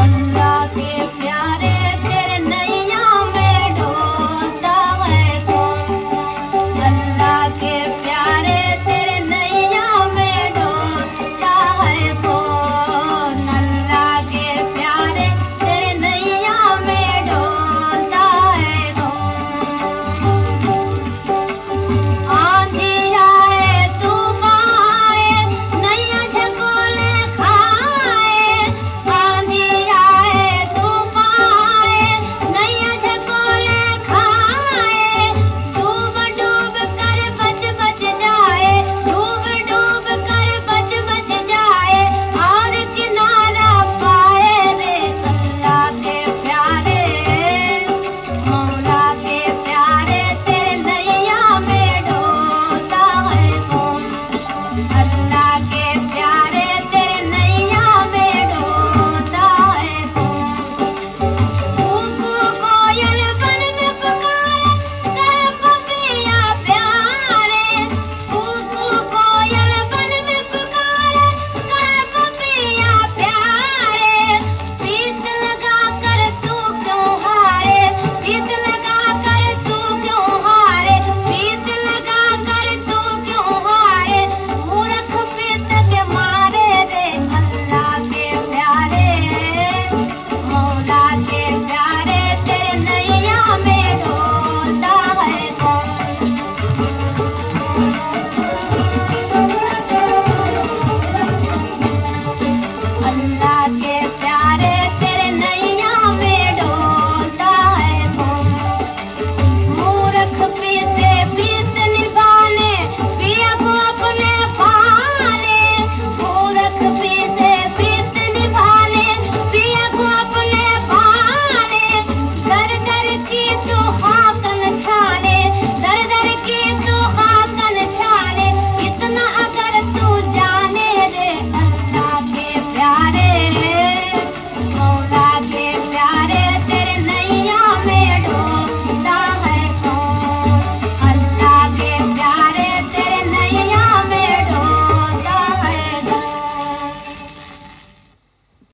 गंगा के